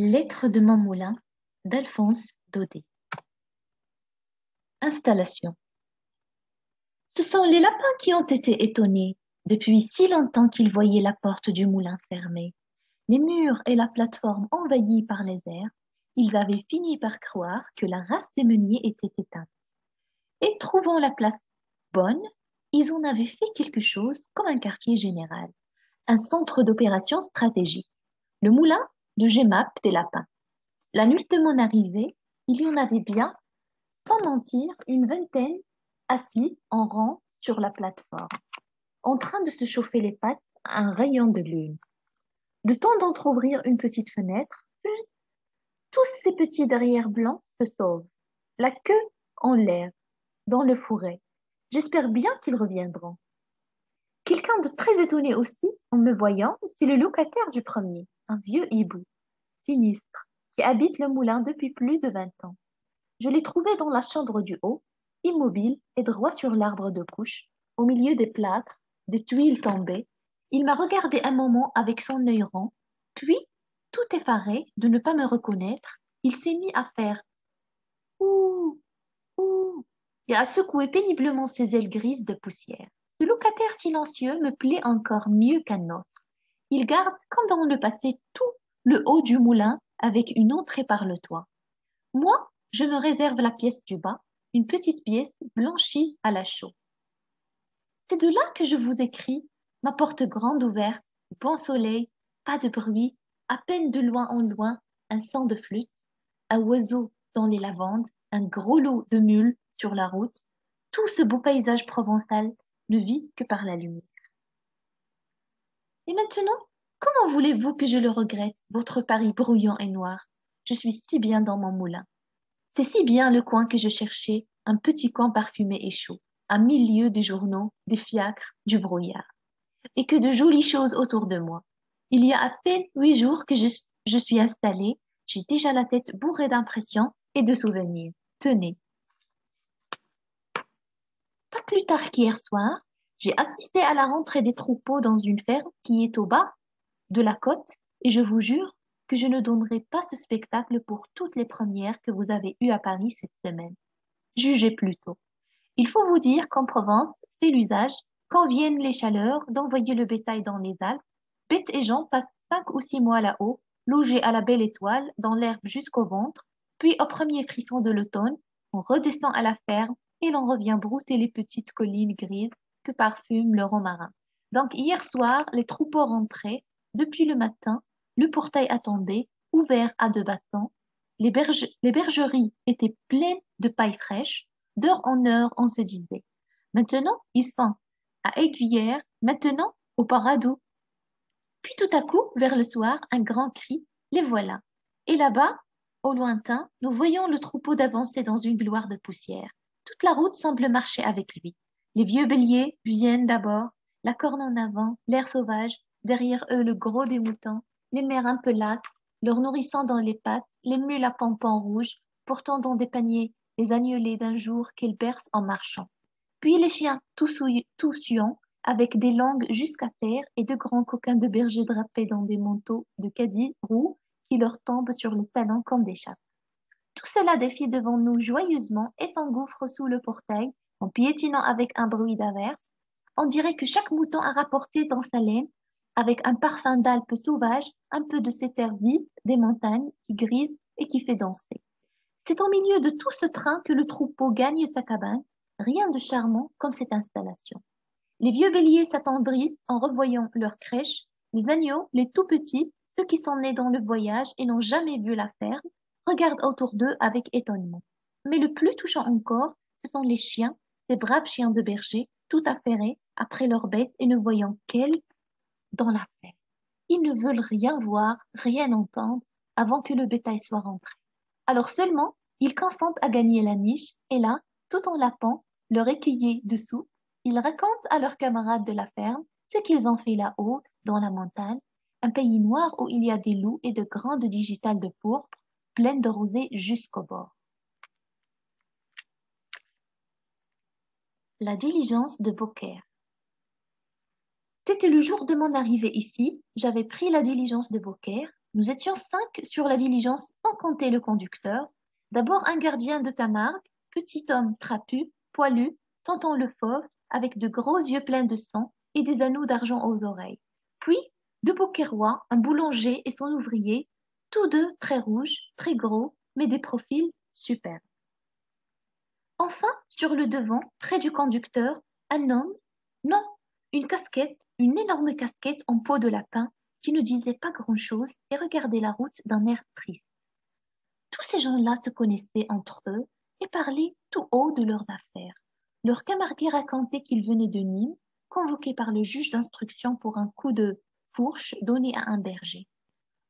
Lettre de mon moulin d'Alphonse Daudet. Installation. Ce sont les lapins qui ont été étonnés depuis si longtemps qu'ils voyaient la porte du moulin fermée, les murs et la plateforme envahis par les airs. Ils avaient fini par croire que la race des meuniers était éteinte. Et trouvant la place bonne, ils en avaient fait quelque chose comme un quartier général, un centre d'opération stratégique. Le moulin de Gemap des lapins. La nuit de mon arrivée, il y en avait bien, sans mentir, une vingtaine assis en rang sur la plateforme, en train de se chauffer les pattes à un rayon de lune. Le temps d'entr'ouvrir une petite fenêtre, tous ces petits derrière blancs se sauvent, la queue en l'air, dans le fourré. J'espère bien qu'ils reviendront. Quelqu'un de très étonné aussi, en me voyant, c'est le locataire du premier un vieux hibou, sinistre, qui habite le moulin depuis plus de vingt ans. Je l'ai trouvé dans la chambre du haut, immobile et droit sur l'arbre de couche, au milieu des plâtres, des tuiles tombées. Il m'a regardé un moment avec son œil rond, puis, tout effaré de ne pas me reconnaître, il s'est mis à faire ouh, ouh, et à secouer péniblement ses ailes grises de poussière. Ce locataire silencieux me plaît encore mieux qu'un autre. Il garde, comme dans le passé, tout le haut du moulin avec une entrée par le toit. Moi, je me réserve la pièce du bas, une petite pièce blanchie à la chaux. C'est de là que je vous écris, ma porte grande ouverte, bon soleil, pas de bruit, à peine de loin en loin, un son de flûte, un oiseau dans les lavandes, un gros lot de mules sur la route. Tout ce beau paysage provençal ne vit que par la lumière. Et maintenant, comment voulez-vous que je le regrette, votre Paris brouillant et noir? Je suis si bien dans mon moulin. C'est si bien le coin que je cherchais, un petit coin parfumé et chaud, à mille lieues des journaux, des fiacres, du brouillard. Et que de jolies choses autour de moi. Il y a à peine huit jours que je, je suis installée, j'ai déjà la tête bourrée d'impressions et de souvenirs. Tenez. Pas plus tard qu'hier soir, j'ai assisté à la rentrée des troupeaux dans une ferme qui est au bas de la côte et je vous jure que je ne donnerai pas ce spectacle pour toutes les premières que vous avez eues à Paris cette semaine. Jugez plutôt. Il faut vous dire qu'en Provence, c'est l'usage, quand viennent les chaleurs, d'envoyer le bétail dans les Alpes. Bêtes et gens passent cinq ou six mois là-haut, logés à la belle étoile, dans l'herbe jusqu'au ventre, puis au premier frisson de l'automne, on redescend à la ferme et l'on revient brouter les petites collines grises parfume le romarin. Donc hier soir, les troupeaux rentraient. Depuis le matin, le portail attendait, ouvert à deux battants. Les, bergeries étaient pleines de paille fraîche. D'heure en heure, on se disait Maintenant, ils sont à Aiguillère, maintenant au Paradou. Puis tout à coup, vers le soir, un grand cri Les voilà Et là-bas, au lointain, nous voyons le troupeau d'avancer dans une gloire de poussière. Toute la route semble marcher avec lui. Les vieux béliers viennent d'abord, la corne en avant, l'air sauvage, derrière eux le gros des moutons, les mères un peu lasses, leur nourrissant dans les pattes, les mules à pompons rouges, portant dans des paniers les agnelés d'un jour qu'elles bercent en marchant. Puis les chiens tout, suants, avec des langues jusqu'à terre et de grands coquins de berger drapés dans des manteaux de caddie roux qui leur tombent sur les talons comme des chats. Tout cela défie devant nous joyeusement et s'engouffre sous le portail en piétinant avec un bruit d'averse, on dirait que chaque mouton a rapporté dans sa laine, avec un parfum d'Alpes sauvages, un peu de cet air vif des montagnes qui grise et qui fait danser. C'est au milieu de tout ce train que le troupeau gagne sa cabane, rien de charmant comme cette installation. Les vieux béliers s'attendrissent en revoyant leur crèche, les agneaux, les tout petits, ceux qui sont nés dans le voyage et n'ont jamais vu la ferme, regardent autour d'eux avec étonnement. Mais le plus touchant encore, ce sont les chiens ces braves chiens de berger, tout affairés après leurs bêtes et ne voyant qu'elles dans la ferme. Ils ne veulent rien voir, rien entendre avant que le bétail soit rentré. Alors seulement, ils consentent à gagner la niche et là, tout en lapant leur écuyer dessous, ils racontent à leurs camarades de la ferme ce qu'ils ont fait là-haut, dans la montagne, un pays noir où il y a des loups et de grandes digitales de pourpre, pleines de rosée jusqu'au bord. La diligence de Beaucaire. C'était le jour de mon arrivée ici. J'avais pris la diligence de Beaucaire, Nous étions cinq sur la diligence sans compter le conducteur. D'abord un gardien de Camargue, petit homme trapu, poilu, sentant le fauve, avec de gros yeux pleins de sang et des anneaux d'argent aux oreilles. Puis deux Beauquerrois, un boulanger et son ouvrier, tous deux très rouges, très gros, mais des profils superbes. Enfin, sur le devant, près du conducteur, un homme, non, une casquette, une énorme casquette en peau de lapin, qui ne disait pas grand-chose et regardait la route d'un air triste. Tous ces gens-là se connaissaient entre eux et parlaient tout haut de leurs affaires. Leur camarguais racontait qu'ils venaient de Nîmes, convoqués par le juge d'instruction pour un coup de fourche donné à un berger.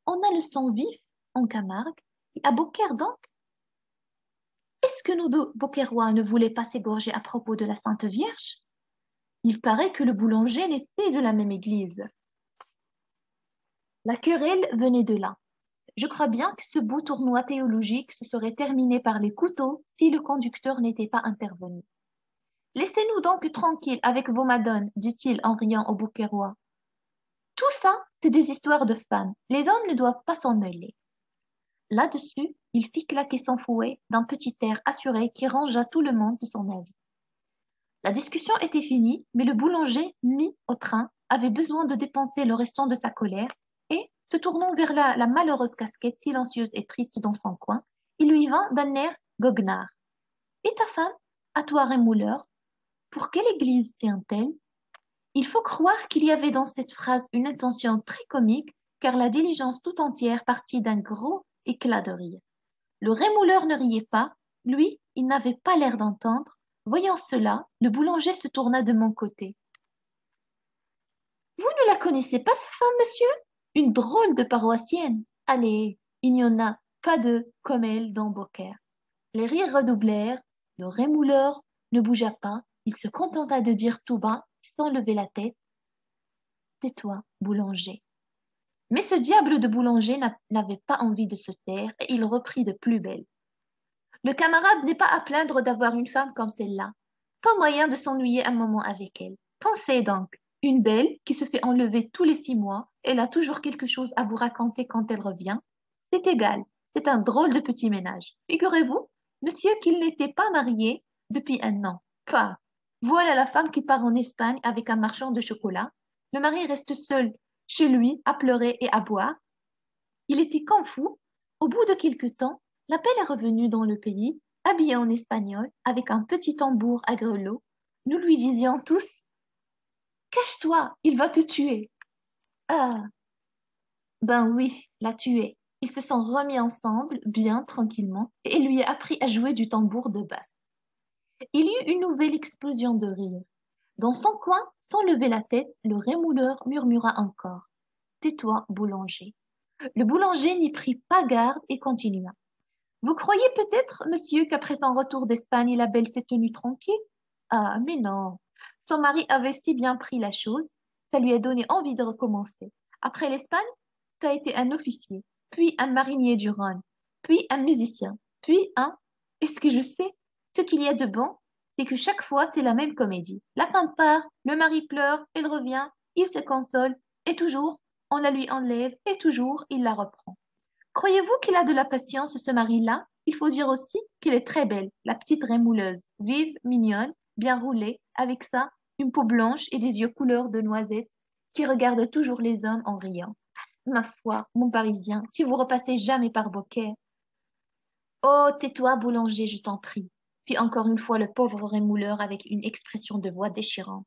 On a le sang vif en Camargue et à Beaucaire donc. Est-ce que nos deux Beaucairois ne voulaient pas s'égorger à propos de la Sainte Vierge? Il paraît que le boulanger n'était de la même église. La querelle venait de là. Je crois bien que ce beau tournoi théologique se serait terminé par les couteaux si le conducteur n'était pas intervenu. Laissez-nous donc tranquilles avec vos madones, dit-il en riant au Beaucairois. Tout ça, c'est des histoires de femmes. Les hommes ne doivent pas s'en mêler. Là-dessus, il fit claquer son fouet d'un petit air assuré qui rangea tout le monde de son avis. La discussion était finie, mais le boulanger, mis au train, avait besoin de dépenser le restant de sa colère et, se tournant vers la, malheureuse casquette silencieuse et triste dans son coin, il lui vint d'un air goguenard. Et ta femme À toi, rémouleur Pour quelle église tient-elle? Il faut croire qu'il y avait dans cette phrase une intention très comique, car la diligence tout entière partit d'un gros éclat de rire. Le rémouleur ne riait pas, lui, il n'avait pas l'air d'entendre. Voyant cela, le boulanger se tourna de mon côté. Vous ne la connaissez pas, sa femme, monsieur? Une drôle de paroissienne. Allez, il n'y en a pas de comme elle dans Beaucaire. Les rires redoublèrent, le rémouleur ne bougea pas, il se contenta de dire tout bas, sans lever la tête. Tais-toi, boulanger. Mais ce diable de boulanger n'avait pas envie de se taire et il reprit de plus belle. Le camarade n'est pas à plaindre d'avoir une femme comme celle-là. Pas moyen de s'ennuyer un moment avec elle. Pensez donc, une belle qui se fait enlever tous les six mois, elle a toujours quelque chose à vous raconter quand elle revient. C'est égal, c'est un drôle de petit ménage. Figurez-vous, monsieur, qu'il n'était pas marié depuis un an. Pas. Voilà la femme qui part en Espagne avec un marchand de chocolat. Le mari reste seul chez lui à pleurer et à boire. Il était fou. Au bout de quelque temps, la belle est revenue dans le pays, habillée en espagnol, avec un petit tambour à grelots. Nous lui disions tous Cache-toi, il va te tuer. Ah. Ben oui, l'a tué. Ils se sont remis ensemble, bien tranquillement, et lui a appris à jouer du tambour de basse. Il y eut une nouvelle explosion de rire. Dans son coin, sans lever la tête, le rémouleur murmura encore. Tais-toi, boulanger. Le boulanger n'y prit pas garde et continua. Vous croyez peut-être, monsieur, qu'après son retour d'Espagne, la belle s'est tenue tranquille? Ah, mais non. Son mari avait si bien pris la chose, ça lui a donné envie de recommencer. Après l'Espagne, ça a été un officier, puis un marinier du Rhône, puis un musicien, puis un... Est-ce que je sais Ce qu'il y a de bon, c'est que chaque fois, c'est la même comédie. La femme part, le mari pleure, elle revient, il se console, et toujours, on la lui enlève, et toujours, il la reprend. Croyez-vous qu'il a de la patience, ce mari-là? Il faut dire aussi qu'il est très belle, la petite rémouleuse, vive, mignonne, bien roulée, avec ça, une peau blanche et des yeux couleur de noisette qui regardent toujours les hommes en riant. Ma foi, mon Parisien, si vous repassez jamais par Beaucaire. Oh, tais-toi, boulanger, je t'en prie, fit encore une fois le pauvre rémouleur avec une expression de voix déchirante.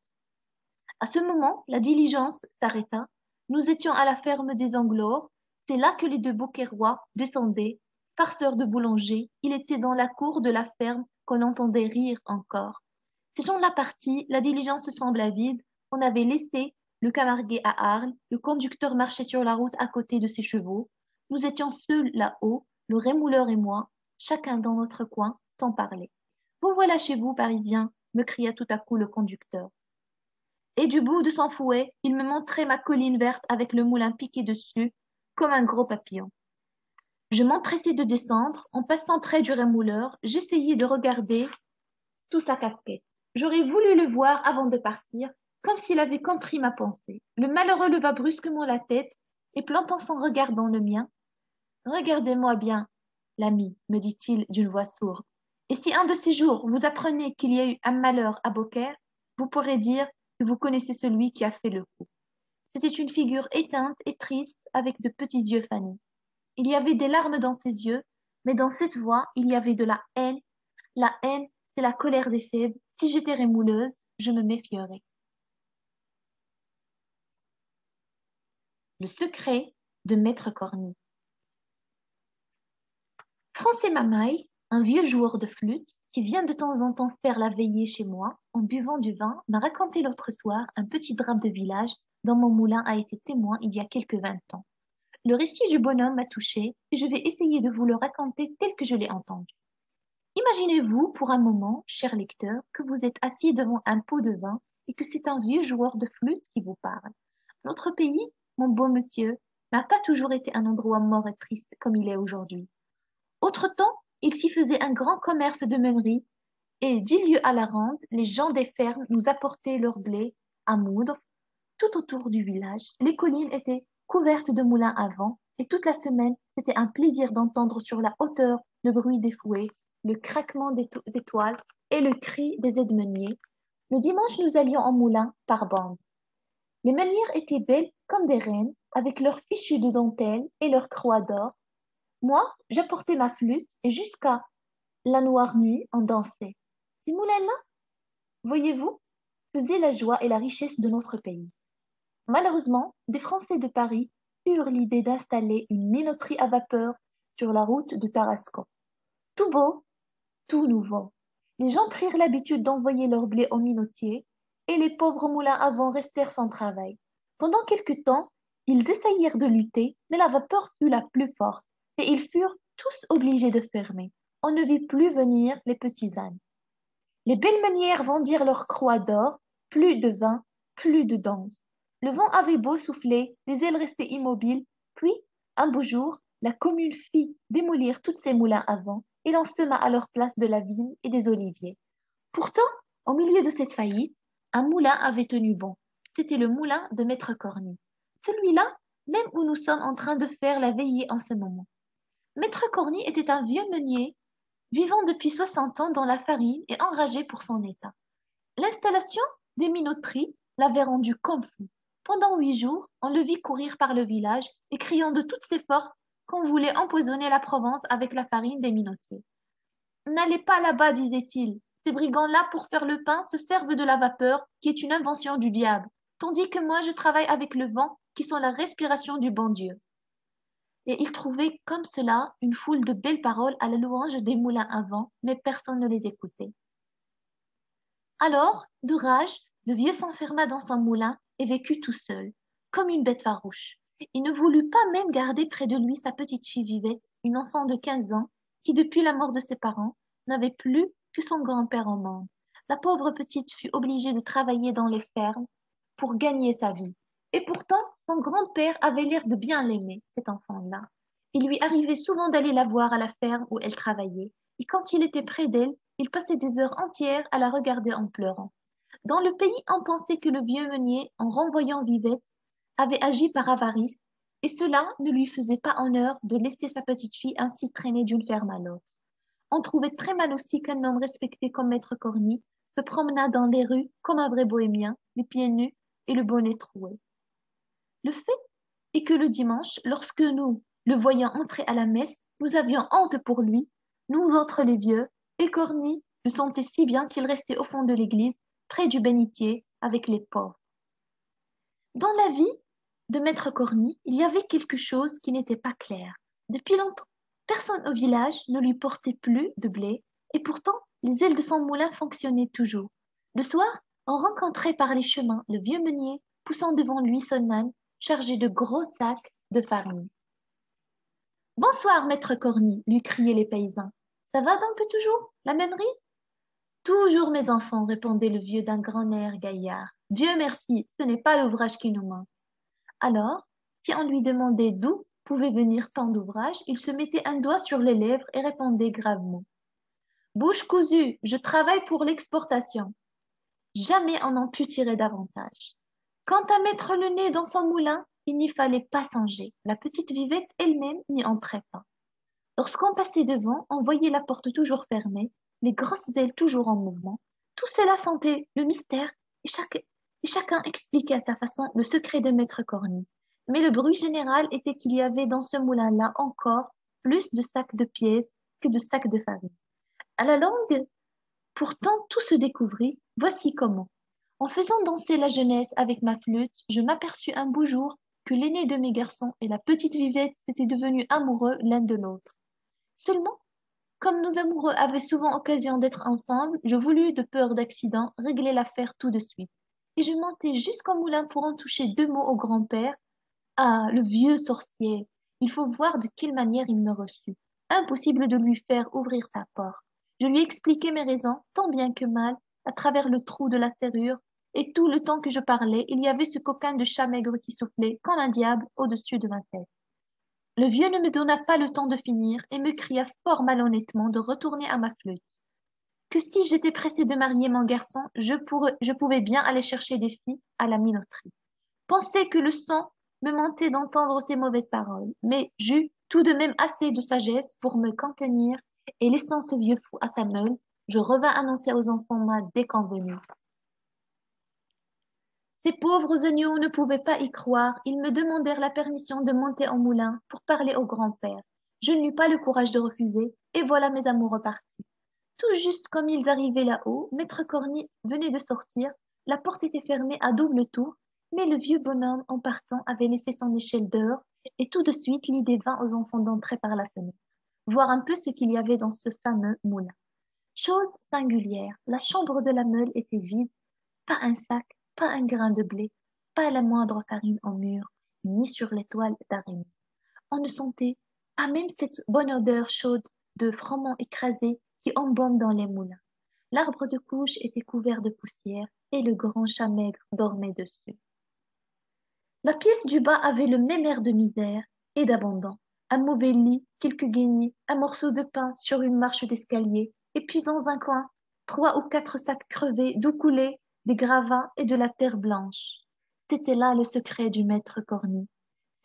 À ce moment, la diligence s'arrêta. Nous étions à la ferme des Anglores. C'est là que les deux Beaucairois descendaient. Farceurs de boulanger, il était dans la cour de la ferme qu'on entendait rire encore. Ces gens-là partis, la diligence sembla vide. On avait laissé le camarguais à Arles, le conducteur marchait sur la route à côté de ses chevaux. Nous étions seuls là-haut, le rémouleur et moi, chacun dans notre coin, sans parler. Vous voilà chez vous, Parisien, me cria tout à coup le conducteur. Et du bout de son fouet, il me montrait ma colline verte avec le moulin piqué dessus, un gros papillon. Je m'empressai de descendre. En passant près du rémouleur, j'essayai de regarder sous sa casquette. J'aurais voulu le voir avant de partir, comme s'il avait compris ma pensée. Le malheureux leva brusquement la tête et plantant son regard dans le mien. Regardez-moi bien, l'ami, me dit-il d'une voix sourde. Et si un de ces jours vous apprenez qu'il y a eu un malheur à Beaucaire, vous pourrez dire que vous connaissez celui qui a fait le coup. C'était une figure éteinte et triste avec de petits yeux fanés. Il y avait des larmes dans ses yeux, mais dans cette voix, il y avait de la haine. La haine, c'est la colère des faibles. Si j'étais rémouleuse, je me méfierais. Le secret de Maître Corny. Français Mamaille, un vieux joueur de flûte, qui vient de temps en temps faire la veillée chez moi en buvant du vin, m'a raconté l'autre soir un petit drame de village dont mon moulin a été témoin il y a quelques vingt ans. Le récit du bonhomme m'a touché et je vais essayer de vous le raconter tel que je l'ai entendu. Imaginez-vous pour un moment, cher lecteur, que vous êtes assis devant un pot de vin et que c'est un vieux joueur de flûte qui vous parle. Notre pays mon beau monsieur, n'a pas toujours été un endroit mort et triste comme il est aujourd'hui. Autre-temps, il s'y faisait un grand commerce de meuneries, et dix lieues à la ronde, les gens des fermes nous apportaient leur blé à moudre. Tout autour du village, les collines étaient couvertes de moulins à vent, et toute la semaine, c'était un plaisir d'entendre sur la hauteur le bruit des fouets, le craquement des, toiles et le cri des aides-meuniers. Le dimanche, nous allions en moulin par bande. Les manières étaient belles comme des reines, avec leurs fichus de dentelle et leurs croix d'or. Moi, j'apportais ma flûte et jusqu'à la noire nuit, on dansait. Ces moulins-là, voyez-vous, faisaient la joie et la richesse de notre pays. Malheureusement, des Français de Paris eurent l'idée d'installer une minoterie à vapeur sur la route de Tarascon. Tout beau, tout nouveau. Les gens prirent l'habitude d'envoyer leur blé au minotier et les pauvres moulins à vent restèrent sans travail. Pendant quelque temps, ils essayèrent de lutter, mais la vapeur fut la plus forte, et ils furent tous obligés de fermer. On ne vit plus venir les petits ânes. Les belles manières vendirent leurs croix d'or, plus de vin, plus de danse. Le vent avait beau souffler, les ailes restaient immobiles, puis, un beau jour, la commune fit démolir tous ces moulins à vent et l'on sema à leur place de la vigne et des oliviers. Pourtant, au milieu de cette faillite, un moulin avait tenu bon. C'était le moulin de Maître Cornu. Celui-là, même où nous sommes en train de faire la veillée en ce moment. Maître Corny était un vieux meunier, vivant depuis 60 ans dans la farine et enragé pour son état. L'installation des minoteries l'avait rendu confus. Pendant huit jours, on le vit courir par le village et criant de toutes ses forces qu'on voulait empoisonner la Provence avec la farine des minotiers. N'allez pas là-bas, disait-il. Ces brigands-là, pour faire le pain, se servent de la vapeur, qui est une invention du diable, tandis que moi, je travaille avec le vent, qui sont la respiration du bon Dieu. Et il trouvait comme cela une foule de belles paroles à la louange des moulins à vent, mais personne ne les écoutait. Alors, de rage, le vieux s'enferma dans son moulin et vécut tout seul, comme une bête farouche. Il ne voulut pas même garder près de lui sa petite fille vivette, une enfant de quinze ans, qui, depuis la mort de ses parents, n'avait plus que son grand-père au monde. La pauvre petite fut obligée de travailler dans les fermes pour gagner sa vie. Et pourtant, son grand-père avait l'air de bien l'aimer, cet enfant-là. Il lui arrivait souvent d'aller la voir à la ferme où elle travaillait, et quand il était près d'elle, il passait des heures entières à la regarder en pleurant. Dans le pays, on pensait que le vieux meunier, en renvoyant Vivette, avait agi par avarice, et cela ne lui faisait pas honneur de laisser sa petite fille ainsi traîner d'une ferme à l'autre. On trouvait très mal aussi qu'un homme respecté comme Maître Corny se promenât dans les rues comme un vrai bohémien, les pieds nus et le bonnet troué. Le fait est que le dimanche, lorsque nous le voyions entrer à la messe, nous avions honte pour lui, nous autres les vieux, et Corny le sentait si bien qu'il restait au fond de l'église, près du bénitier, avec les pauvres. Dans la vie de Maître Corny, il y avait quelque chose qui n'était pas clair. Depuis longtemps, Personne au village ne lui portait plus de blé, et pourtant les ailes de son moulin fonctionnaient toujours. Le soir, on rencontrait par les chemins le vieux meunier poussant devant lui son âne chargé de gros sacs de farine. Bonsoir, maître Corny, lui criaient les paysans. Ça va donc toujours, la mènerie Toujours, mes enfants, répondait le vieux d'un grand air gaillard. Dieu merci, ce n'est pas l'ouvrage qui nous manque. Alors, si on lui demandait d'où pouvait venir tant d'ouvrages, il se mettait un doigt sur les lèvres et répondait gravement. Bouche cousue, je travaille pour l'exportation. Jamais on n'en put tirer davantage. Quant à mettre le nez dans son moulin, il n'y fallait pas songer. La petite vivette elle-même n'y entrait pas. Lorsqu'on passait devant, on voyait la porte toujours fermée, les grosses ailes toujours en mouvement. Tout cela sentait le mystère et, chacun expliquait à sa façon le secret de Maître Corny. Mais le bruit général était qu'il y avait dans ce moulin-là encore plus de sacs de pièces que de sacs de farine. À la longue, pourtant tout se découvrit. Voici comment. En faisant danser la jeunesse avec ma flûte, je m'aperçus un beau jour que l'aîné de mes garçons et la petite Vivette s'étaient devenus amoureux l'un de l'autre. Seulement, comme nos amoureux avaient souvent occasion d'être ensemble, je voulus, de peur d'accident, régler l'affaire tout de suite. Et je montai jusqu'au moulin pour en toucher deux mots au grand-père. Ah, le vieux sorcier Il faut voir de quelle manière il me reçut. Impossible de lui faire ouvrir sa porte. Je lui expliquai mes raisons, tant bien que mal, à travers le trou de la serrure, et tout le temps que je parlais, il y avait ce coquin de chat maigre qui soufflait, comme un diable, au-dessus de ma tête. Le vieux ne me donna pas le temps de finir et me cria fort malhonnêtement de retourner à ma flûte. Que si j'étais pressée de marier mon garçon, je, pouvais bien aller chercher des filles à la minoterie. Pensez que le sang me mentait d'entendre ces mauvaises paroles, mais j'eus tout de même assez de sagesse pour me contenir et laissant ce vieux fou à sa meule, je revins annoncer aux enfants ma déconvenue. Ces pauvres agneaux ne pouvaient pas y croire. Ils me demandèrent la permission de monter en moulin pour parler au grand-père. Je n'eus pas le courage de refuser, et voilà mes amours repartis. Tout juste comme ils arrivaient là-haut, Maître Corny venait de sortir. La porte était fermée à double tour, mais le vieux bonhomme, en partant, avait laissé son échelle dehors, et tout de suite l'idée vint aux enfants d'entrer par la fenêtre, voir un peu ce qu'il y avait dans ce fameux moulin. Chose singulière, la chambre de la meule était vide, pas un sac, pas un grain de blé, pas la moindre farine en mur, ni sur les toiles d'araignée. On ne sentait pas même cette bonne odeur chaude de froment écrasé qui embaume dans les moulins. L'arbre de couche était couvert de poussière et le grand chat maigre dormait dessus. La pièce du bas avait le même air de misère et d'abandon. Un mauvais lit, quelques guenilles, un morceau de pain sur une marche d'escalier, et puis dans un coin, trois ou quatre sacs crevés d'où coulaient des gravats et de la terre blanche. C'était là le secret du maître Corny.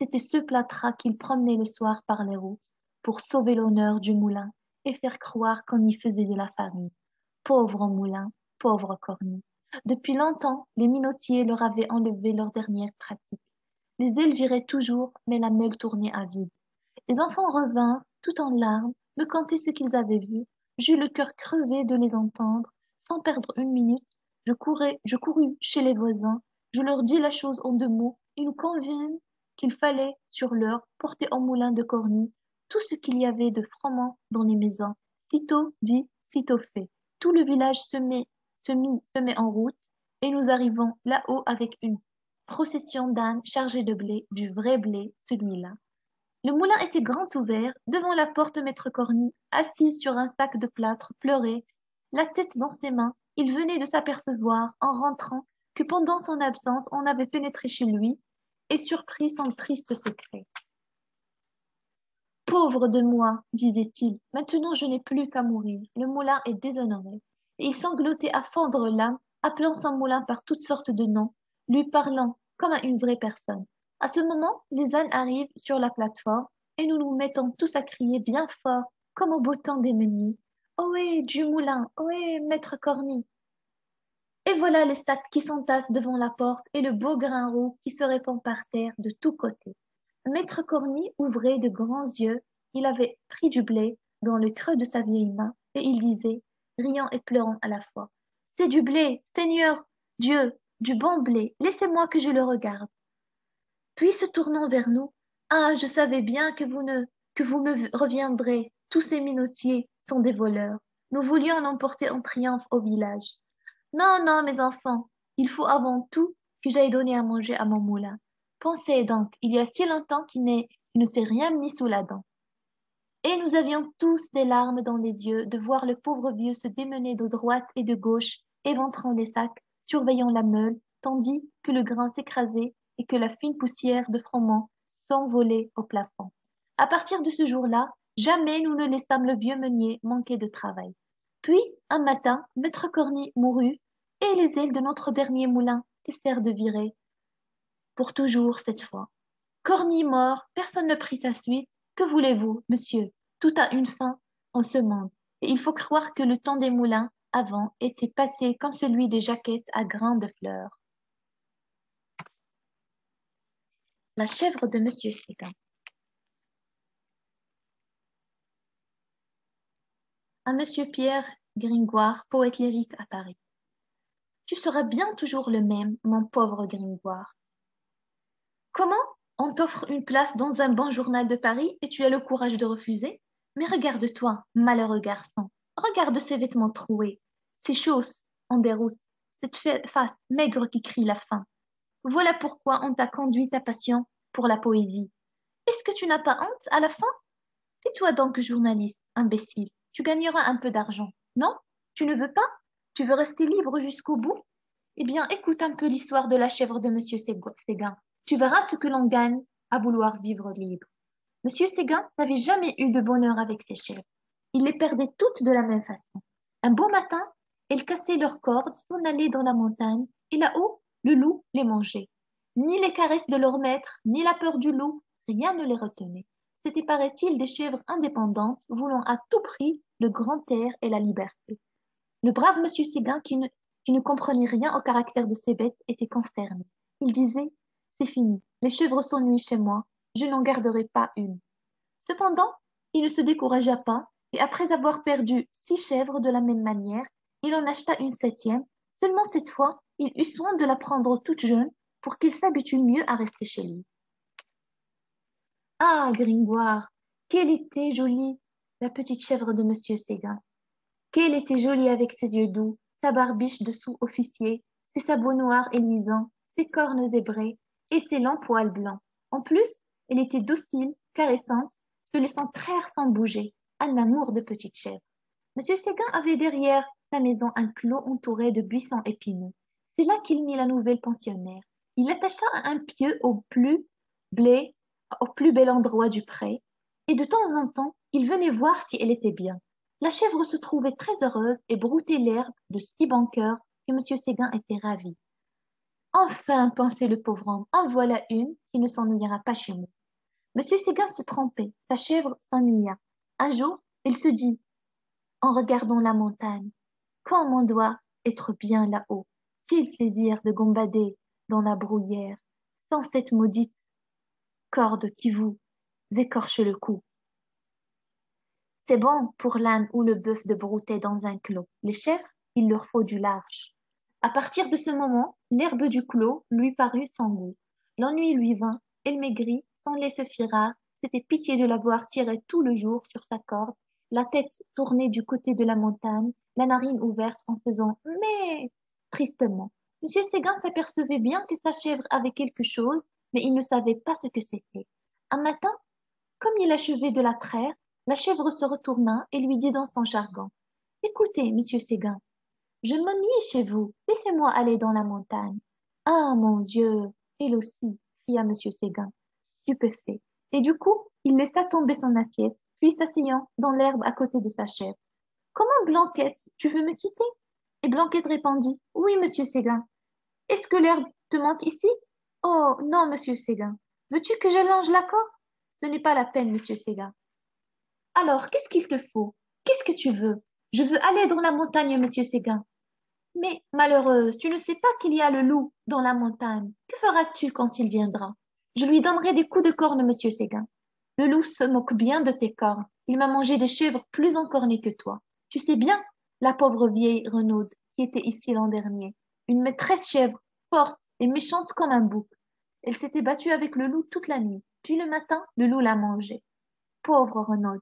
C'était ce plâtras qu'il promenait le soir par les routes pour sauver l'honneur du moulin et faire croire qu'on y faisait de la farine. Pauvre moulin, pauvre Corny. Depuis longtemps, les minotiers leur avaient enlevé leur dernière pratique. Les ailes viraient toujours, mais la meule tournait à vide. Les enfants revinrent, tout en larmes, me conter ce qu'ils avaient vu. J'eus le cœur crevé de les entendre. Sans perdre une minute, je, courais, je courus chez les voisins, je leur dis la chose en deux mots, ils nous conviennent qu'il fallait, sur l'heure, porter au moulin de Corny tout ce qu'il y avait de froment dans les maisons. Sitôt dit, sitôt fait. Tout le village se met, se, en route, et nous arrivons là-haut avec une procession d'ânes chargés de blé, du vrai blé, celui-là. Le moulin était grand ouvert, devant la porte maître Corny, assis sur un sac de plâtre, pleurait, la tête dans ses mains, il venait de s'apercevoir, en rentrant, que pendant son absence, on avait pénétré chez lui et surpris son triste secret. Pauvre de moi, disait-il, maintenant je n'ai plus qu'à mourir. Le moulin est déshonoré. Et il sanglotait à fendre l'âme, appelant son moulin par toutes sortes de noms, lui parlant comme à une vraie personne. À ce moment, les ânes arrivent sur la plateforme et nous nous mettons tous à crier bien fort, comme au beau temps des meuniers. Ohé, du moulin, ohé, maître Corny. Et voilà les sacs qui s'entassent devant la porte et le beau grain roux qui se répand par terre de tous côtés. Maître Corny ouvrait de grands yeux. Il avait pris du blé dans le creux de sa vieille main et il disait, riant et pleurant à la fois, C'est du blé, Seigneur Dieu, du bon blé, laissez-moi que je le regarde. Puis se tournant vers nous, Ah, je savais bien que vous ne que vous me reviendrez, tous ces minotiers, sont des voleurs. Nous voulions l'emporter en triomphe au village. Non, non, mes enfants, il faut avant tout que j'aille donner à manger à mon moulin. Pensez donc, il y a si longtemps qu'il ne s'est rien mis sous la dent. Et nous avions tous des larmes dans les yeux de voir le pauvre vieux se démener de droite et de gauche, éventrant les sacs, surveillant la meule, tandis que le grain s'écrasait et que la fine poussière de froment s'envolait au plafond. À partir de ce jour-là, Jamais nous ne laissâmes le vieux meunier manquer de travail. Puis, un matin, Maître Corny mourut, et les ailes de notre dernier moulin cessèrent de virer. Pour toujours cette fois. Corny mort, personne ne prit sa suite. Que voulez-vous, monsieur? Tout a une fin en ce monde. Et il faut croire que le temps des moulins avant était passé comme celui des jaquettes à grains de fleurs. La chèvre de monsieur Séguin. À monsieur Pierre Gringoire, poète lyrique à Paris. Tu seras bien toujours le même, mon pauvre Gringoire. Comment On t'offre une place dans un bon journal de Paris et tu as le courage de refuser? Mais regarde-toi, malheureux garçon. Regarde ces vêtements troués, ces chausses en déroute, cette face maigre qui crie la faim. Voilà pourquoi on t'a conduit ta passion pour la poésie. Est-ce que tu n'as pas honte à la fin? Fais-toi donc journaliste, imbécile. Tu gagneras un peu d'argent. Non Tu ne veux pas? Tu veux rester libre jusqu'au bout? Eh bien, écoute un peu l'histoire de la chèvre de Monsieur Séguin. Tu verras ce que l'on gagne à vouloir vivre libre. Monsieur Séguin n'avait jamais eu de bonheur avec ses chèvres. Il les perdait toutes de la même façon. Un beau matin, elles cassaient leurs cordes, s'en allaient dans la montagne, et là-haut, le loup les mangeait. Ni les caresses de leur maître, ni la peur du loup, rien ne les retenait. C'était, paraît-il, des chèvres indépendantes, voulant à tout prix le grand air et la liberté. Le brave monsieur Séguin, qui ne, comprenait rien au caractère de ces bêtes, était consterné. Il disait C'est fini, les chèvres s'ennuient chez moi, je n'en garderai pas une. Cependant, il ne se découragea pas, et après avoir perdu six chèvres de la même manière, il en acheta une septième. Seulement cette fois, il eut soin de la prendre toute jeune pour qu'il s'habitue mieux à rester chez lui. Ah, Gringoire, qu'elle était jolie, la petite chèvre de Monsieur Séguin. Qu'elle était jolie avec ses yeux doux, sa barbiche de sous-officier, ses sabots noirs et luisants, ses cornes zébrées et ses longs poils blancs. En plus, elle était docile, caressante, se laissant traire sans bouger, un amour de petite chèvre. Monsieur Séguin avait derrière sa maison un clos entouré de buissons épineux. C'est là qu'il mit la nouvelle pensionnaire. Il attacha un pieu au plus blé au plus bel endroit du pré, et de temps en temps, il venait voir si elle était bien. La chèvre se trouvait très heureuse et broutait l'herbe de si bon cœur que M. Séguin était ravi. Enfin, pensait le pauvre homme, en voilà une qui ne s'ennuiera pas chez moi. M. Séguin se trompait, sa chèvre s'ennuya. Un jour, il se dit, en regardant la montagne, comme on doit être bien là-haut. Quel plaisir de gambader dans la brouillère, sans cette maudite corde qui vous écorche le cou. C'est bon pour l'âne ou le bœuf de brouter dans un clos. Les chèvres, il leur faut du large. À partir de ce moment, l'herbe du clos lui parut sans goût. L'ennui lui vint, elle maigrit, son lait se c'était pitié de l'avoir tiré tout le jour sur sa corde, la tête tournée du côté de la montagne, la narine ouverte en faisant mais tristement. Monsieur Séguin s'apercevait bien que sa chèvre avait quelque chose mais il ne savait pas ce que c'était. Un matin, comme il achevait de la traire, la chèvre se retourna et lui dit dans son jargon Écoutez, monsieur Séguin, je m'ennuie chez vous, laissez-moi aller dans la montagne. Ah mon Dieu Elle aussi, cria monsieur Séguin, stupéfait. Et du coup, il laissa tomber son assiette, puis s'asseyant dans l'herbe à côté de sa chèvre. Comment, Blanquette, tu veux me quitter Et Blanquette répondit Oui, monsieur Séguin. Est-ce que l'herbe te manque ici? Oh non, monsieur Séguin. Veux-tu que j'allonge la corde Ce n'est pas la peine, monsieur Séguin. Alors, qu'est-ce qu'il te faut? Qu'est-ce que tu veux? Je veux aller dans la montagne, monsieur Séguin. Mais, malheureuse, tu ne sais pas qu'il y a le loup dans la montagne. Que feras-tu quand il viendra? Je lui donnerai des coups de corne, monsieur Séguin. Le loup se moque bien de tes cornes. Il m'a mangé des chèvres plus encornées que toi. Tu sais bien, la pauvre vieille Renaude qui était ici l'an dernier. Une maîtresse chèvre, forte et méchante comme un bouc. Elle s'était battue avec le loup toute la nuit. Puis le matin, le loup l'a mangée. Pauvre Renaud.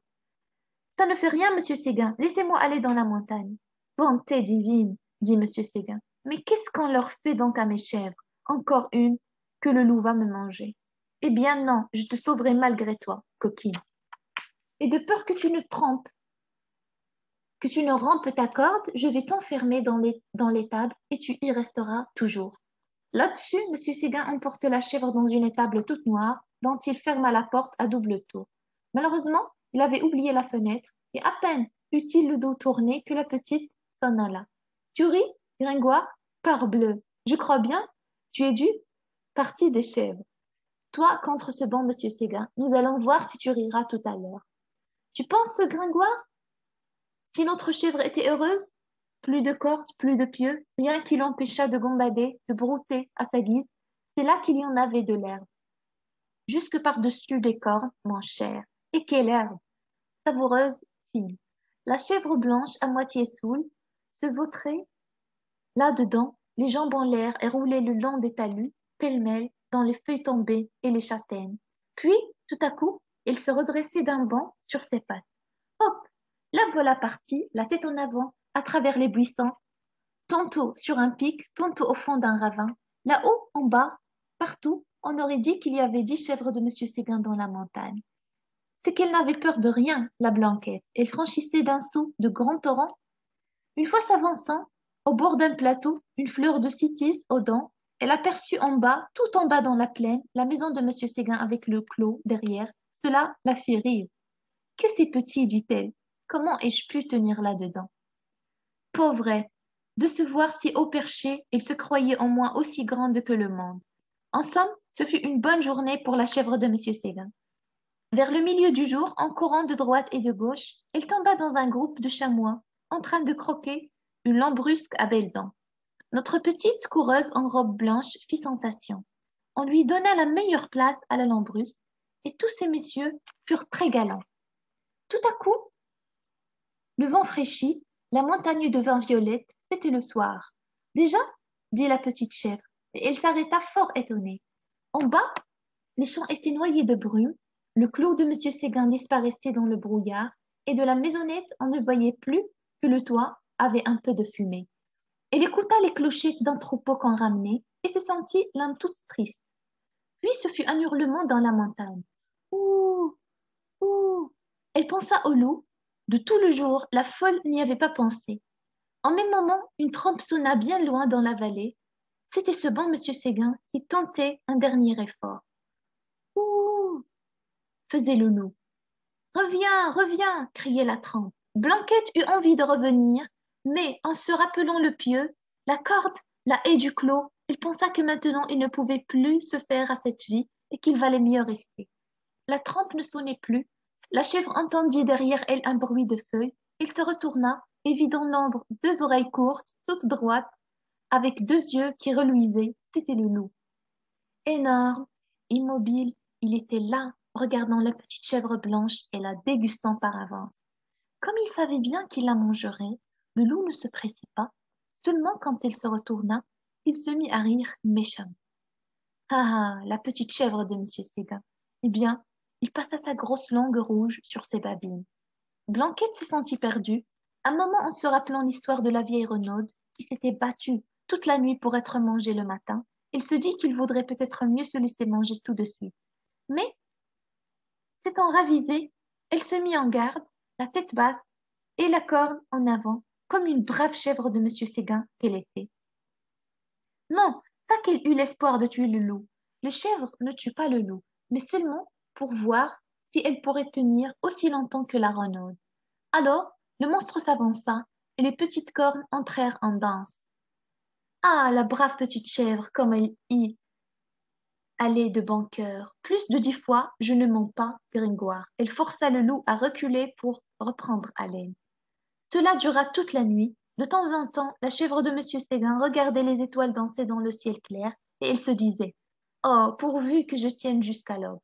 Ça ne fait rien, monsieur Séguin. Laissez-moi aller dans la montagne. Bonté divine, dit monsieur Séguin. Mais qu'est-ce qu'on leur fait donc à mes chèvres? Encore une que le loup va me manger. Eh bien non, je te sauverai malgré toi, coquine. Et de peur que tu ne trompes, que tu ne rompes ta corde, je vais t'enfermer dans l'étable et tu y resteras toujours. Là-dessus, M. Séguin emporte la chèvre dans une étable toute noire, dont il ferma la porte à double tour. Malheureusement, il avait oublié la fenêtre, et à peine eut-il le dos tourné que la petite s'en alla. Tu ris, Gringoire Parbleu, je crois bien, tu es du parti des chèvres. Toi contre ce bon monsieur Séguin, nous allons voir si tu riras tout à l'heure. Tu penses, Gringoire Si notre chèvre était heureuse? Plus de cordes, plus de pieux, rien qui l'empêchât de gambader, de brouter à sa guise, c'est là qu'il y en avait de l'herbe. Jusque par-dessus les cornes, mon cher. Et quelle herbe Savoureuse, fine. La chèvre blanche, à moitié saoule, se vautrait là-dedans, les jambes en l'air et roulait le long des talus, pêle-mêle, dans les feuilles tombées et les châtaignes. Puis, tout à coup, il se redressait d'un bond sur ses pattes. Hop La voilà partie, la tête en avant, à travers les buissons, tantôt sur un pic, tantôt au fond d'un ravin. Là-haut, en bas, partout, on aurait dit qu'il y avait dix chèvres de M. Séguin dans la montagne. C'est qu'elle n'avait peur de rien, la blanquette. Elle franchissait d'un saut de grands torrents. Une fois s'avançant, au bord d'un plateau, une fleur de cytis aux dents, elle aperçut en bas, tout en bas dans la plaine, la maison de M. Séguin avec le clos derrière. Cela la fit rire. Que c'est petit, dit-elle. Comment ai-je pu tenir là-dedans? Pauvre de se voir si haut perché, elle se croyait au moins aussi grande que le monde. En somme, ce fut une bonne journée pour la chèvre de M. Séguin. Vers le milieu du jour, en courant de droite et de gauche, elle tomba dans un groupe de chamois, en train de croquer une lambrusque à belles dents. Notre petite coureuse en robe blanche fit sensation. On lui donna la meilleure place à la lambrusque et tous ces messieurs furent très galants. Tout à coup, le vent fraîchit, la montagne devint violette, c'était le soir. Déjà? dit la petite chèvre, et elle s'arrêta fort étonnée. En bas, les champs étaient noyés de brume, le clos de M. Séguin disparaissait dans le brouillard, et de la maisonnette on ne voyait plus que le toit avait un peu de fumée. Elle écouta les clochettes d'un troupeau qu'on ramenait et se sentit l'âme toute triste. Puis ce fut un hurlement dans la montagne. Ouh Ouh Elle pensa au loup. De tout le jour, la folle n'y avait pas pensé. En même moment, une trompe sonna bien loin dans la vallée. C'était ce bon monsieur Séguin qui tentait un dernier effort. Faisait le loup. Reviens, reviens criait la trompe. Blanquette eut envie de revenir, mais en se rappelant le pieu, la corde, la haie du clos, il pensa que maintenant il ne pouvait plus se faire à cette vie et qu'il valait mieux rester. La trempe ne sonnait plus. La chèvre entendit derrière elle un bruit de feuilles. Il se retourna et vit dans l'ombre deux oreilles courtes, toutes droites, avec deux yeux qui reluisaient. C'était le loup. Énorme, immobile, il était là, regardant la petite chèvre blanche et la dégustant par avance. Comme il savait bien qu'il la mangerait, le loup ne se pressait pas, seulement quand il se retourna, il se mit à rire méchamment. Ah, ah la petite chèvre de M. Séguin. Eh bien, il passa sa grosse langue rouge sur ses babines. Blanquette se sentit perdue, un moment en se rappelant l'histoire de la vieille Renaude qui s'était battue toute la nuit pour être mangée le matin. Il se dit qu'il vaudrait peut-être mieux se laisser manger tout de suite. Mais, s'étant ravisée, elle se mit en garde, la tête basse et la corne en avant, comme une brave chèvre de M. Séguin qu'elle était. Non, pas qu'elle eût l'espoir de tuer le loup. Les chèvres ne tuent pas le loup, mais seulement pour voir si elles pourraient tenir aussi longtemps que la renaude. Alors, le monstre s'avança et les petites cornes entrèrent en danse. Ah, la brave petite chèvre, comme elle y allait de bon cœur. Plus de dix fois, je ne mens pas, Gringoire. Elle força le loup à reculer pour reprendre haleine. Cela dura toute la nuit. De temps en temps, la chèvre de M. Séguin regardait les étoiles danser dans le ciel clair, et elle se disait Oh, pourvu que je tienne jusqu'à l'aube.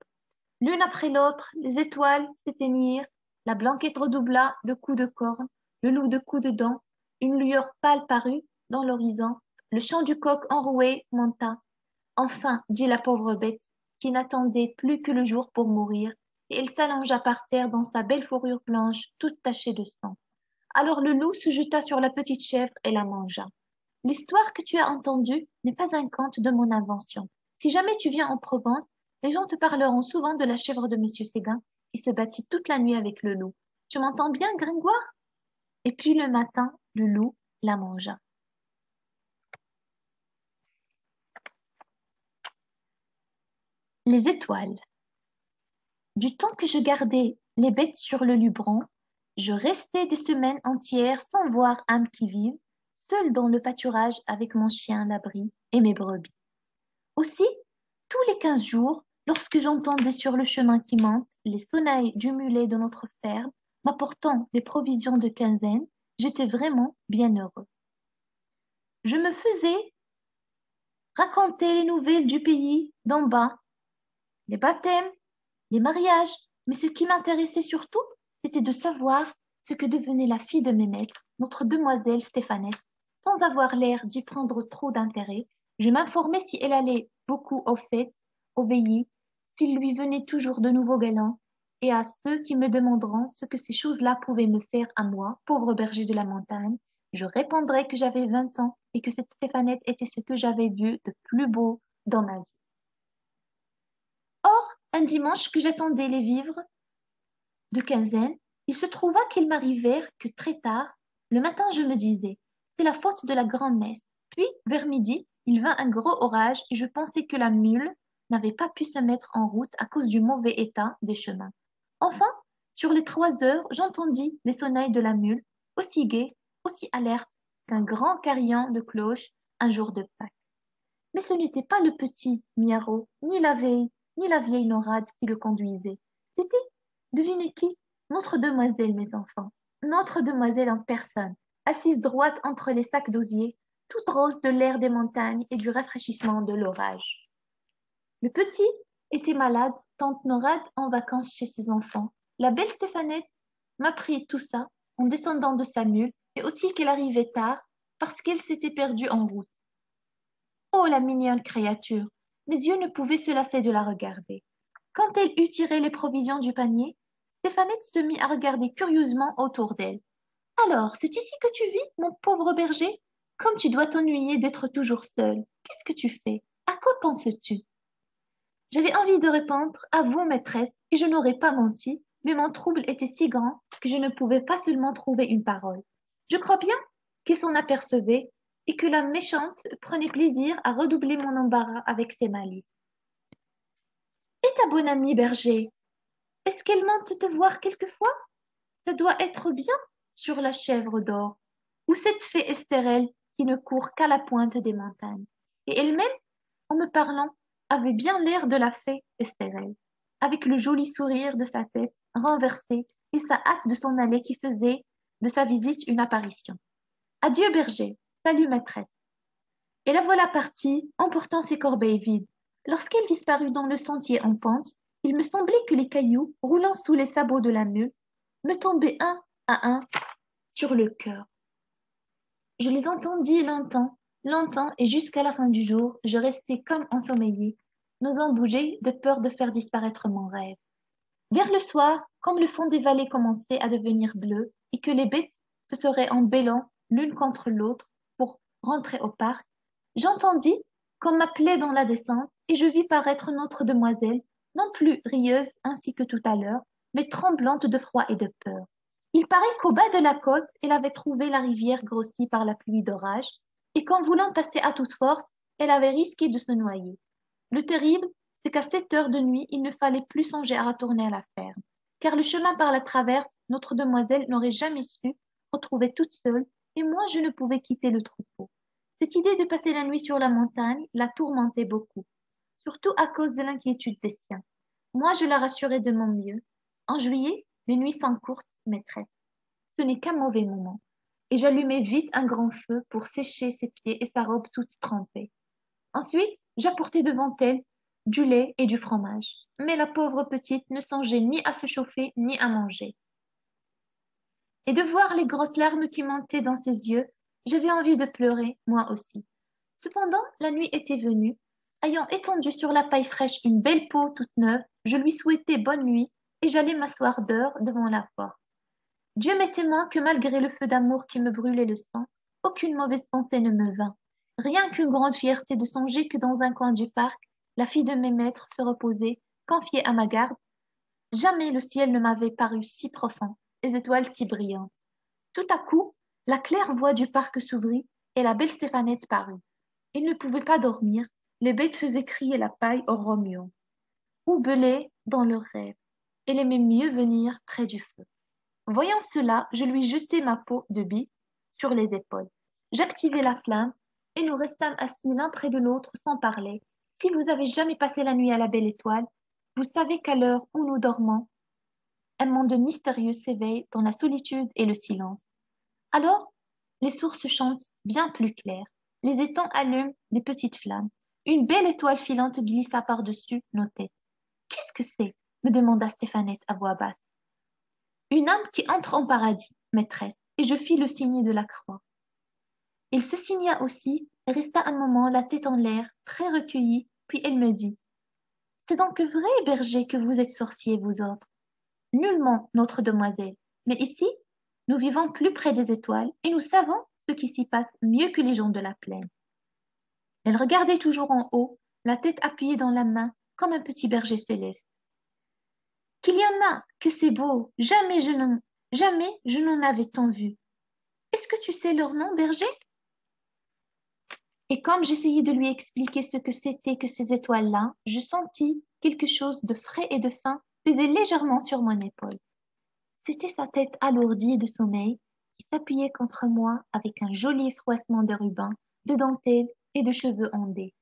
L'une après l'autre, les étoiles s'éteignirent, la blanquette redoubla de coups de corne, le loup de coups de dents, une lueur pâle parut dans l'horizon, le chant du coq enroué monta. Enfin, dit la pauvre bête, qui n'attendait plus que le jour pour mourir, et elle s'allongea par terre dans sa belle fourrure blanche, toute tachée de sang. Alors le loup se jeta sur la petite chèvre et la mangea. L'histoire que tu as entendue n'est pas un conte de mon invention. Si jamais tu viens en Provence, les gens te parleront souvent de la chèvre de Monsieur Séguin qui se battit toute la nuit avec le loup. Tu m'entends bien, Gringoire? Et puis le matin, le loup la mangea. Les étoiles. Du temps que je gardais les bêtes sur le Lubron, je restais des semaines entières sans voir âme qui vive, seule dans le pâturage avec mon chien l'abri et mes brebis. Aussi, tous les quinze jours, Lorsque j'entendais sur le chemin qui monte les sonnailles du mulet de notre ferme m'apportant les provisions de quinzaine, j'étais vraiment bien heureux. Je me faisais raconter les nouvelles du pays d'en bas, les baptêmes, les mariages, mais ce qui m'intéressait surtout, c'était de savoir ce que devenait la fille de mes maîtres, notre demoiselle Stéphanette. Sans avoir l'air d'y prendre trop d'intérêt, je m'informais si elle allait beaucoup aux fêtes, aux veillées, s'il lui venait toujours de nouveaux galants, et à ceux qui me demanderont ce que ces choses-là pouvaient me faire à moi, pauvre berger de la montagne, je répondrai que j'avais vingt ans et que cette Stéphanette était ce que j'avais vu de plus beau dans ma vie. Un dimanche que j'attendais les vivres de quinzaine, il se trouva qu'il m'arrivèrent que très tard, le matin je me disais, c'est la faute de la grand-messe. Puis, vers midi, il vint un gros orage et je pensais que la mule n'avait pas pu se mettre en route à cause du mauvais état des chemins. Enfin, sur les trois heures, j'entendis les sonnailles de la mule, aussi gaies, aussi alertes qu'un grand carillon de cloche un jour de Pâques. Mais ce n'était pas le petit Miaro, ni la vieille, ni la vieille Norade qui le conduisait. C'était, devinez qui Notre demoiselle, mes enfants. Notre demoiselle en personne, assise droite entre les sacs d'osier, toute rose de l'air des montagnes et du rafraîchissement de l'orage. Le petit était malade, tante Norade en vacances chez ses enfants. La belle Stéphanette m'apprit tout ça en descendant de sa mule et aussi qu'elle arrivait tard parce qu'elle s'était perdue en route. Oh, la mignonne créature Mes yeux ne pouvaient se lasser de la regarder. Quand elle eut tiré les provisions du panier, Stéphanette se mit à regarder curieusement autour d'elle. Alors, c'est ici que tu vis, mon pauvre berger? Comme tu dois t'ennuyer d'être toujours seul. Qu'est-ce que tu fais? À quoi penses-tu? J'avais envie de répondre à vous, maîtresse, et je n'aurais pas menti, mais mon trouble était si grand que je ne pouvais pas seulement trouver une parole. Je crois bien qu'elle s'en apercevait et que la méchante prenait plaisir à redoubler mon embarras avec ses malices. Et ta bonne amie berger, est-ce qu'elle monte te voir quelquefois? Ça doit être bien sur la chèvre d'or, ou cette fée Estérelle qui ne court qu'à la pointe des montagnes. Et elle-même, en me parlant, avait bien l'air de la fée Estérelle, avec le joli sourire de sa tête renversée et sa hâte de s'en aller qui faisait de sa visite une apparition. Adieu berger, salut maîtresse. Et la voilà partie, emportant ses corbeilles vides. Lorsqu'elle disparut dans le sentier en pente, il me semblait que les cailloux, roulant sous les sabots de la mule, me tombaient un à un sur le cœur. Je les entendis longtemps Longtemps et jusqu'à la fin du jour, je restai comme ensommeillée, n'osant bouger de peur de faire disparaître mon rêve. Vers le soir, comme le fond des vallées commençait à devenir bleu et que les bêtes se seraient embellant l'une contre l'autre rentrer au parc, j'entendis qu'on m'appelait dans la descente et je vis paraître notre demoiselle, non plus rieuse ainsi que tout à l'heure, mais tremblante de froid et de peur. Il paraît qu'au bas de la côte, elle avait trouvé la rivière grossie par la pluie d'orage et qu'en voulant passer à toute force, elle avait risqué de se noyer. Le terrible, c'est qu'à cette heure de nuit, il ne fallait plus songer à retourner à la ferme, car le chemin par la traverse, notre demoiselle n'aurait jamais su retrouver toute seule, et moi je ne pouvais quitter le troupeau. Cette idée de passer la nuit sur la montagne la tourmentait beaucoup, surtout à cause de l'inquiétude des siens. Moi, je la rassurais de mon mieux. En juillet, les nuits sont courtes, maîtresse. Ce n'est qu'un mauvais moment et j'allumai vite un grand feu pour sécher ses pieds et sa robe toute trempée. Ensuite, j'apportai devant elle du lait et du fromage. Mais la pauvre petite ne songeait ni à se chauffer ni à manger. Et de voir les grosses larmes qui montaient dans ses yeux, j'avais envie de pleurer, moi aussi. Cependant, la nuit était venue. Ayant étendu sur la paille fraîche une belle peau toute neuve, je lui souhaitai bonne nuit et j'allai m'asseoir dehors devant la porte. Dieu m'est témoin que malgré le feu d'amour qui me brûlait le sang, aucune mauvaise pensée ne me vint. Rien qu'une grande fierté de songer que dans un coin du parc, la fille de mes maîtres se reposait, confiée à ma garde. Jamais le ciel ne m'avait paru si profond, les étoiles si brillantes. Tout à coup, la claire voie du parc s'ouvrit et la belle Stéphanette parut. Il ne pouvait pas dormir, les bêtes faisaient crier la paille au romion. Ou dans leurs rêves? Elle aimait mieux venir près du feu. Voyant cela, je lui jetai ma peau de bille sur les épaules. J'activai la flamme et nous restâmes assis l'un près de l'autre sans parler. Si vous avez jamais passé la nuit à la belle étoile, vous savez qu'à l'heure où nous dormons, un monde mystérieux s'éveille dans la solitude et le silence. Alors, les sources chantent bien plus clair. Les étangs allument des petites flammes. Une belle étoile filante glissa par-dessus nos têtes. Qu'est-ce que c'est? me demanda Stéphanette à voix basse. Une âme qui entre en paradis, maîtresse, et je fis le signe de la croix. Il se signa aussi et resta un moment la tête en l'air, très recueillie, puis elle me dit C'est donc vrai, berger, que vous êtes sorciers, vous autres Nullement, notre demoiselle. Mais ici, nous vivons plus près des étoiles et nous savons ce qui s'y passe mieux que les gens de la plaine. Elle regardait toujours en haut, la tête appuyée dans la main, comme un petit berger céleste. Qu'il y en a, que c'est beau, jamais je n'en, jamais je n'en avais tant vu. Est-ce que tu sais leur nom, berger? Et comme j'essayais de lui expliquer ce que c'était que ces étoiles-là, je sentis quelque chose de frais et de fin peser légèrement sur mon épaule. C'était sa tête alourdie de sommeil qui s'appuyait contre moi avec un joli froissement de rubans, de dentelles et de cheveux ondés.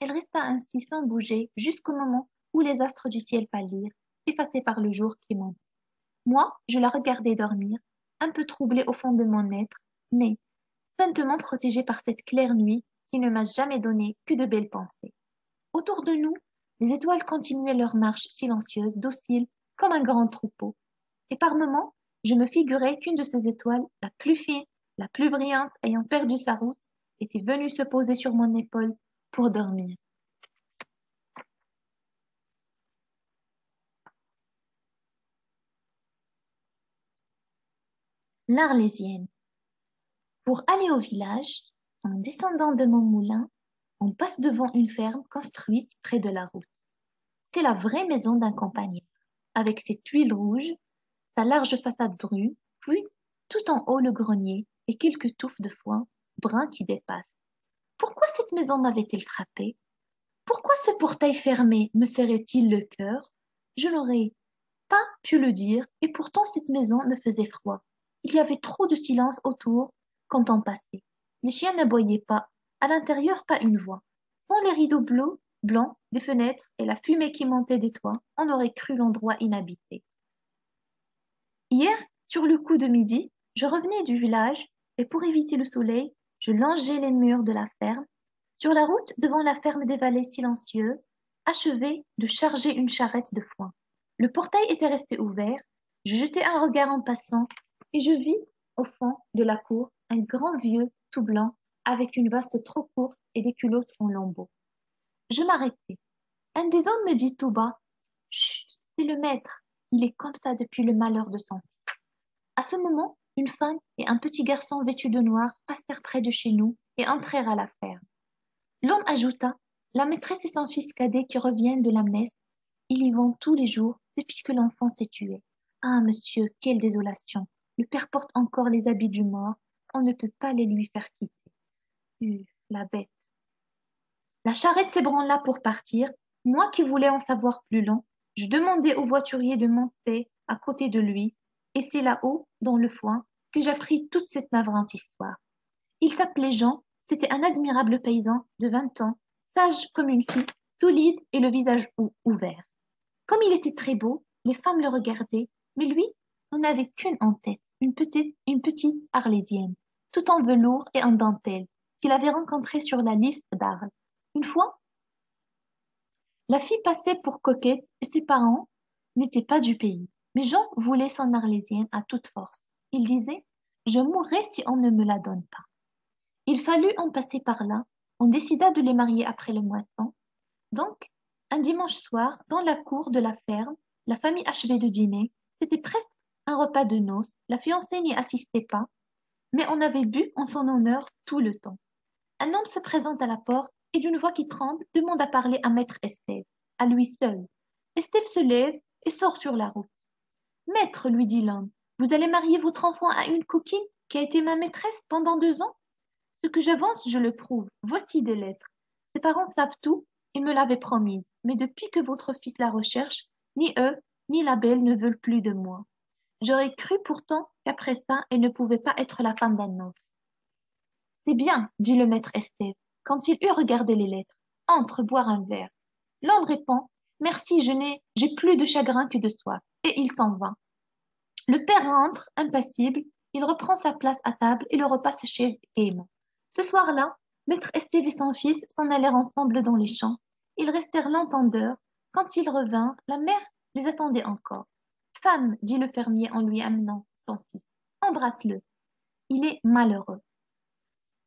Elle resta ainsi sans bouger jusqu'au moment où les astres du ciel pâlirent, effacés par le jour qui montait. Moi, je la regardais dormir, un peu troublée au fond de mon être, mais saintement protégée par cette claire nuit qui ne m'a jamais donné que de belles pensées. Autour de nous, les étoiles continuaient leur marche silencieuse, docile, comme un grand troupeau. Et par moments, je me figurais qu'une de ces étoiles, la plus fine, la plus brillante, ayant perdu sa route, était venue se poser sur mon épaule pour dormir. L'Arlésienne. Pour aller au village, en descendant de mon moulin, on passe devant une ferme construite près de la route. C'est la vraie maison d'un compagnon, avec ses tuiles rouges, sa large façade brune, puis tout en haut le grenier et quelques touffes de foin brun qui dépassent. Pourquoi cette maison m'avait-elle frappé? Pourquoi ce portail fermé me serrait-il le cœur? Je n'aurais pas pu le dire, et pourtant cette maison me faisait froid. Il y avait trop de silence autour quand on passait. Les chiens n'aboyaient pas, à l'intérieur pas une voix. Sans les rideaux bleus, blancs des fenêtres et la fumée qui montait des toits, on aurait cru l'endroit inhabité. Hier, sur le coup de midi, je revenais du village et pour éviter le soleil, je longeais les murs de la ferme. Sur la route, devant la ferme des valets silencieux, achevais de charger une charrette de foin. Le portail était resté ouvert. Je jetai un regard en passant et je vis au fond de la cour un grand vieux tout blanc avec une vaste trop courte et des culottes en lambeaux. Je m'arrêtai. Un des hommes me dit tout bas Chut, c'est le maître. Il est comme ça depuis le malheur de son fils. À ce moment, une femme et un petit garçon vêtu de noir passèrent près de chez nous et entrèrent à la ferme. L'homme ajouta La maîtresse et son fils cadet qui reviennent de la messe, ils y vont tous les jours depuis que l'enfant s'est tué. Ah, monsieur, quelle désolation Le père porte encore les habits du mort, on ne peut pas les lui faire quitter. La bête. La charrette s'ébranla pour partir. Moi qui voulais en savoir plus long, je demandai au voiturier de monter à côté de lui, et c'est là-haut, dans le foin, que j'appris toute cette navrante histoire. Il s'appelait Jean, c'était un admirable paysan de vingt ans, sage comme une fille, solide et le visage ouvert. Comme il était très beau, les femmes le regardaient, mais lui n'en avait qu'une en tête, une petite, une petite arlésienne, tout en velours et en dentelle, qu'il avait rencontrée sur la liste d'Arles. Une fois, la fille passait pour coquette et ses parents n'étaient pas du pays. Mais Jean voulait son arlésienne à toute force. Il disait Je mourrai si on ne me la donne pas. Il fallut en passer par là. On décida de les marier après le moisson. Donc, un dimanche soir, dans la cour de la ferme, la famille achevait de dîner. C'était presque un repas de noces. La fiancée n'y assistait pas, mais on avait bu en son honneur tout le temps. Un homme se présente à la porte et d'une voix qui tremble demande à parler à maître Estève, à lui seul. Estève se lève et sort sur la route. Maître, lui dit l'homme, vous allez marier votre enfant à une coquine qui a été ma maîtresse pendant deux ans? Ce que j'avance, je le prouve. Voici des lettres. Ses parents savent tout, ils me l'avaient promise. Mais depuis que votre fils la recherche, ni eux, ni la belle ne veulent plus de moi. J'aurais cru pourtant qu'après ça, elle ne pouvait pas être la femme d'un autre. C'est bien, dit le maître Estève quand il eut regardé les lettres. Entre boire un verre. L'homme répond Merci, je n'ai, j'ai plus de chagrin que de soif. Et il s'en va. Le père rentre, impassible, il reprend sa place à table et le repas s'achève gaiement. Ce soir-là, Maître Estève et son fils s'en allèrent ensemble dans les champs. Ils restèrent longtemps d'heures. Quand ils revinrent, la mère les attendait encore. Femme, dit le fermier en lui amenant son fils, embrasse-le. Il est malheureux.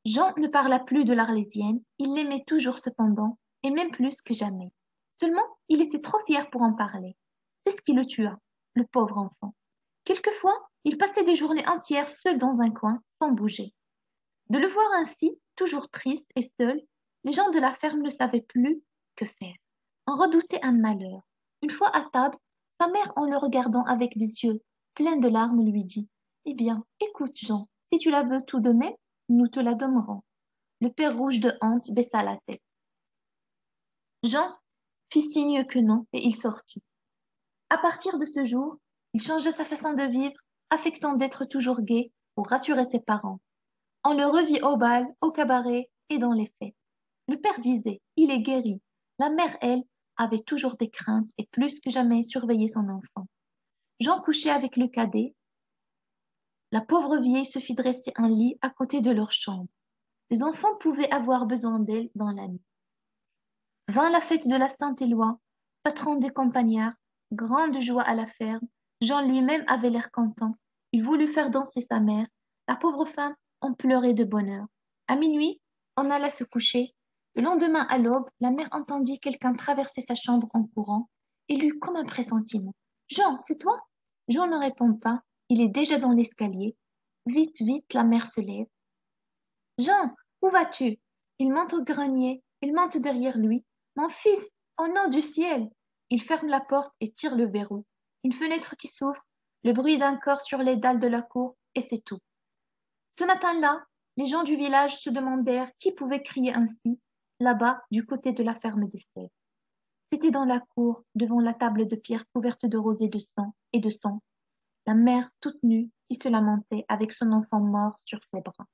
Jean ne parla plus de l'Arlésienne, il l'aimait toujours cependant, et même plus que jamais. Seulement, il était trop fier pour en parler. C'est ce qui le tua, le pauvre enfant. Quelquefois, il passait des journées entières seul dans un coin, sans bouger. De le voir ainsi, toujours triste et seul, les gens de la ferme ne savaient plus que faire. On redoutait un malheur. Une fois à table, sa mère, en le regardant avec des yeux pleins de larmes, lui dit Eh bien, écoute, Jean, si tu la veux tout de même, nous te la donnerons. Le père rouge de honte baissa la tête. Jean fit signe que non et il sortit. À partir de ce jour, il changea sa façon de vivre, affectant d'être toujours gai pour rassurer ses parents. On le revit au bal, au cabaret et dans les fêtes. Le père disait Il est guéri. La mère, elle, avait toujours des craintes et plus que jamais surveillait son enfant. Jean couchait avec le cadet. La pauvre vieille se fit dresser un lit à côté de leur chambre. Les enfants pouvaient avoir besoin d'elle dans la nuit. Vint la fête de la Saint-Éloi, patron des campagnards, grande joie à la ferme. Jean lui-même avait l'air content. Il voulut faire danser sa mère. La pauvre femme on pleurait de bonheur. À minuit, on alla se coucher. Le lendemain à l'aube, la mère entendit quelqu'un traverser sa chambre en courant et lut comme un pressentiment. Jean, c'est toi? Jean ne répond pas. Il est déjà dans l'escalier. Vite, vite, la mère se lève. Jean, où vas-tu? Il monte au grenier. Il monte derrière lui. Mon fils, au nom du ciel Il ferme la porte et tire le verrou. Une fenêtre qui s'ouvre, le bruit d'un corps sur les dalles de la cour, et c'est tout. Ce matin-là, les gens du village se demandèrent qui pouvait crier ainsi, là-bas, du côté de la ferme d'Estève. C'était dans la cour, devant la table de pierre couverte de rosée de sang et de sang, la mère toute nue qui se lamentait avec son enfant mort sur ses bras.